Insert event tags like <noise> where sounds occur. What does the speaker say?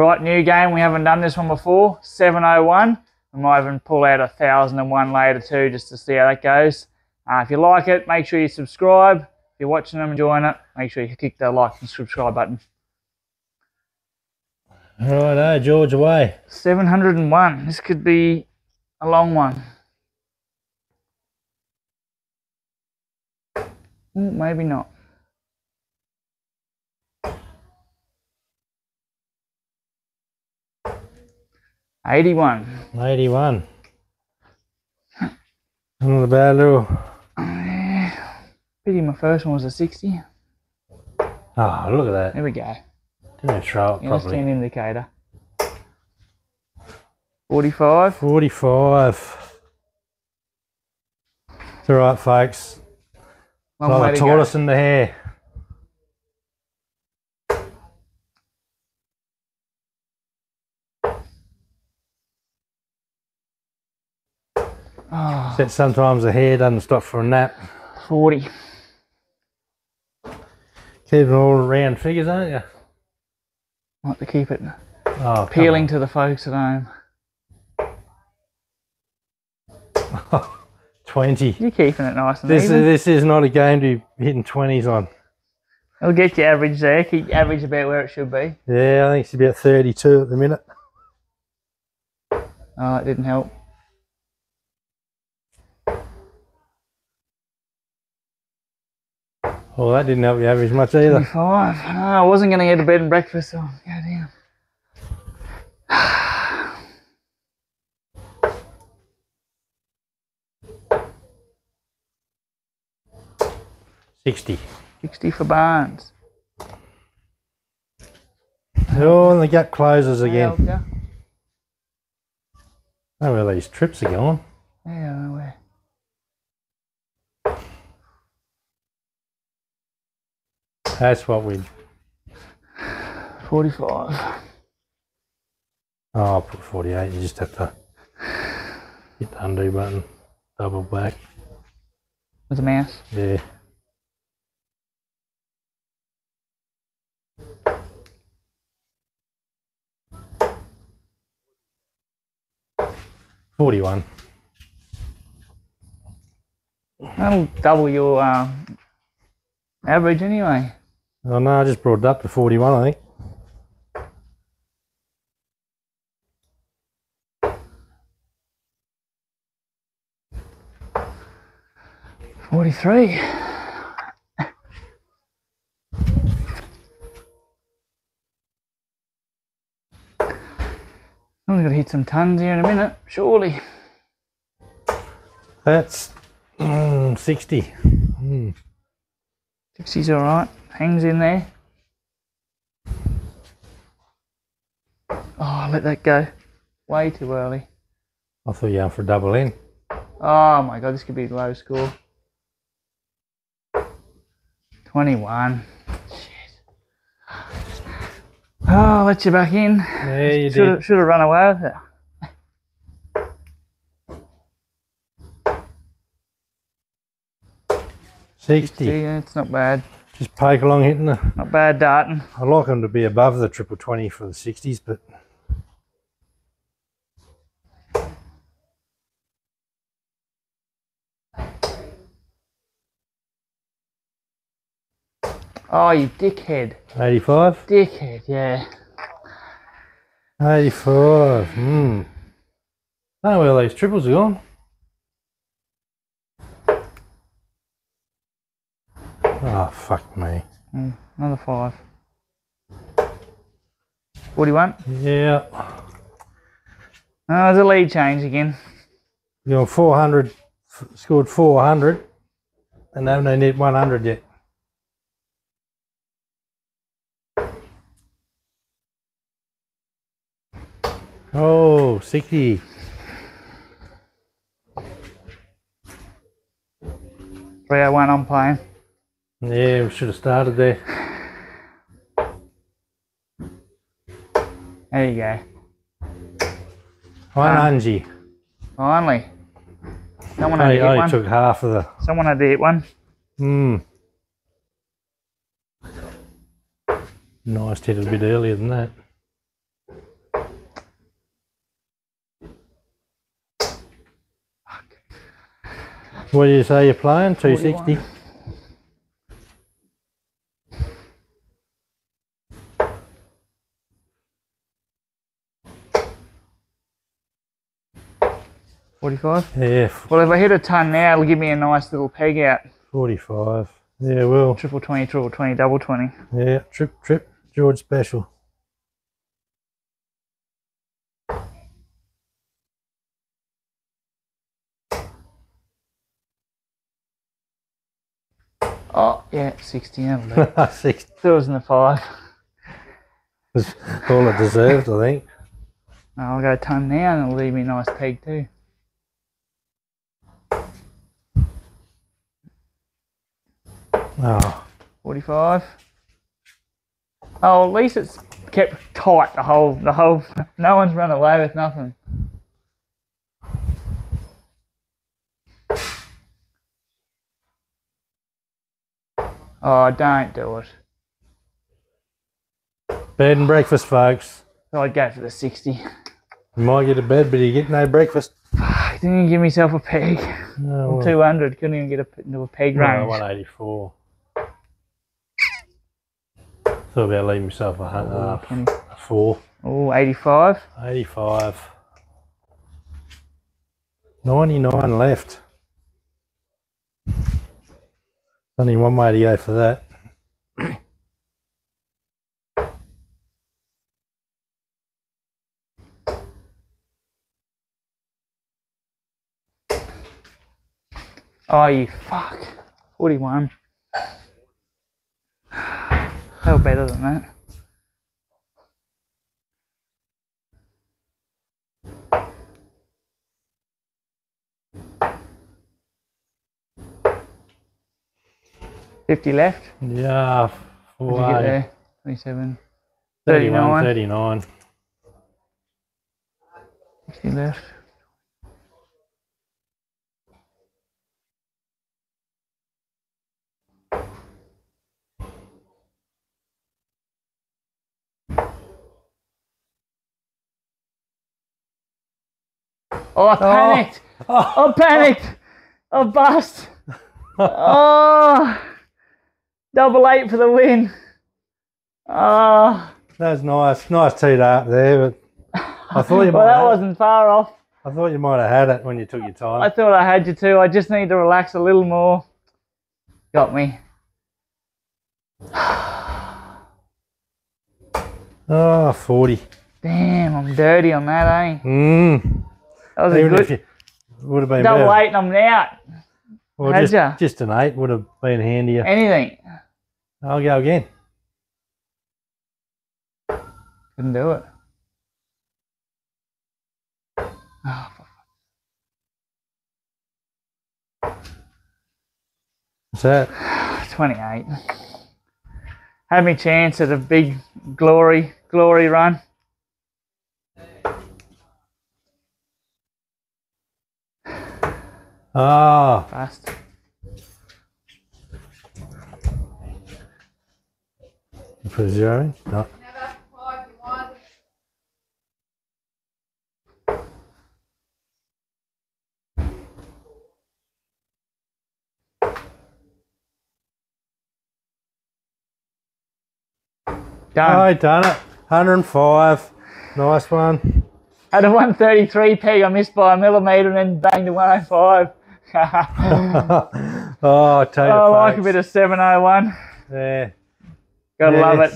Right, new game. We haven't done this one before. 701. We might even pull out a 1001 later too, just to see how that goes. Uh, if you like it, make sure you subscribe. If you're watching them, enjoying it, make sure you click the like and subscribe button. Righto, George away. 701. This could be a long one. Ooh, maybe not. Eighty-one. 81. Not a bad little. Pity my first one was a sixty. Oh, look at that. There we go. Didn't throw it Yeah, properly. an indicator. Forty-five. 45. It's alright, folks. Long Like a to go. in the hare. Sometimes the hare doesn't stop for a nap. 40. Keeping all round figures, aren't you? Want to keep it Oh, appealing to the folks at home. <laughs> 20. You're keeping it nice and This is, this is not a game to be hitting 20s on. It'll get your average there. Keep average about where it should be. Yeah, I think it's about 32 at the minute. Oh, it didn't help. Well, that didn't help you average much either. 25. No, I wasn't going to get a bed and breakfast, so goddamn. Sixty. 60 for Barnes. Oh, and the gap closes again. Ya? Oh, where these trips are going. Yeah, That's what we. 45. Oh, I'll put 48. You just have to hit the undo button, double back. With a mouse. Yeah. Forty-one. That'll double your um, average anyway. Oh no, I just brought it up to forty-one. I think. 43. I'm going to hit some tons here in a minute, surely. That's mm, sixty. 60's alright, hangs in there. Oh, let that go. Way too early. I thought you were for a double in. Oh my god, this could be a low score. 21. Shit. Oh, let you back in. Yeah, you Should did. have, should have run away with it. Sixty. Yeah, it's not bad. Just poke along hitting the. Not bad darting. I like them to be above the triple twenty for the sixties, but Oh, you dickhead. eighty-five. Dickhead, yeah. 85. Hmm. I don't know where those triples are gone. Oh, fuck me. Mm, another five. 41. Yeah. Oh, there's a lead change again. You're on 400, scored 400, and they haven't hit 100 yet. Oh, 60. 301 I'm playing. Yeah, we should have started there. There you go. One um, Angie. Finally. Someone had I, to hit I one. took half of the. Someone had to hit one. Hmm. Nice hit a bit earlier than that. What did you say you're playing? 260? 41. Forty-five. Yeah, Well, if I hit a ton now, it'll give me a nice little peg out. 45. Yeah, well, Triple twenty, triple twenty, double twenty. yeah, trip, trip, George special. Oh yeah, sixty. Yeah, it Six was in the five. was all it deserved, I think. I'll go a ton now, and it'll leave me a nice peg too. Oh, 45. Oh, at least it's kept tight the whole, the whole, no one's run away with nothing. Oh, don't do it. bed and breakfast, folks. I'd go for the 60. You might get a bed, but you get no breakfast. I <sighs> didn't even give myself a peg. Oh, well, 200, couldn't even get a, into a peg no, range. 184. Thought about leaving myself a, hun- uh, 20. a four. Oh, 85. 85. 99 left. Only one way to go for that. Oh, you fuck. 41. Hell better than that. Fifty left. Yeah, Did you get there? Twenty-seven. 31, 39. 39. Fifty left. Oh, I panicked! I panicked! I bust! Oh! Double eight for the win! Oh! That was nice. Nice teed up there, but I thought you might. Well, that have, wasn't far off. I thought you might have had it when you took your time. I thought I had you too. I just need to relax a little more. Got me. Oh, 40. Damn, I'm dirty on that, eh? Mm. That was a Even good if you would have been double better. eight and I'm out. Well, Had just, ya? just an eight would have been handier. Anything. I'll go again. Couldn't do it. Oh, What's that? <sighs> 28. Had me chance at a big glory, glory run. Ah, Fast. you put a zero in? No. Done. I done it. 105. Nice one. Had a 133 peg, I missed by a millimetre and then banged a 105. <laughs> <laughs> oh, I tell you, I like a bit of 701. Yeah. Gotta love it.